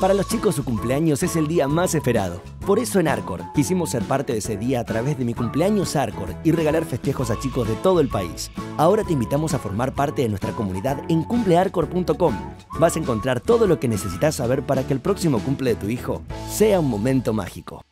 Para los chicos su cumpleaños es el día más esperado. Por eso en Arcor quisimos ser parte de ese día a través de mi cumpleaños Arcor y regalar festejos a chicos de todo el país. Ahora te invitamos a formar parte de nuestra comunidad en cumplearcor.com. Vas a encontrar todo lo que necesitas saber para que el próximo cumple de tu hijo sea un momento mágico.